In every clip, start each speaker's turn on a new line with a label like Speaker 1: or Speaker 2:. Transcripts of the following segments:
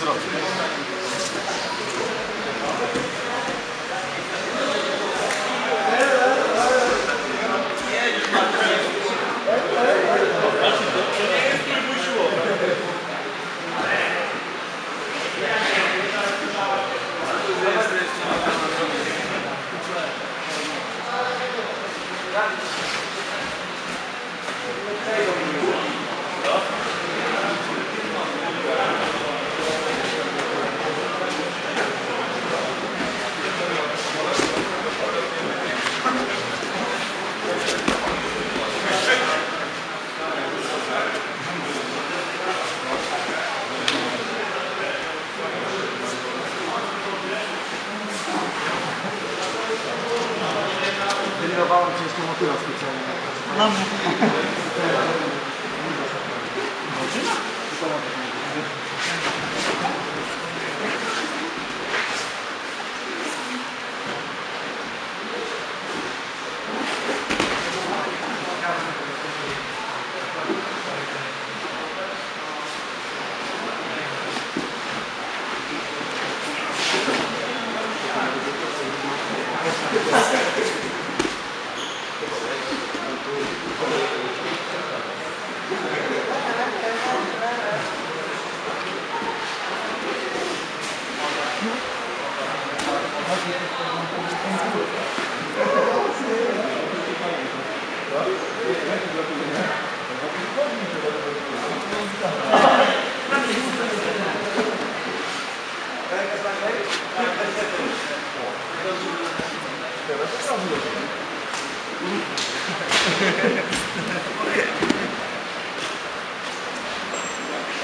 Speaker 1: Pronto. クラスでち
Speaker 2: ゃんと。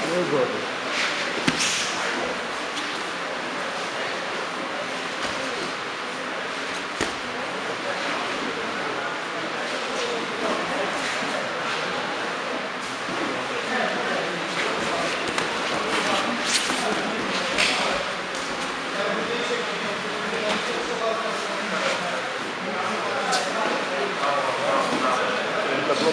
Speaker 3: Eu gosto.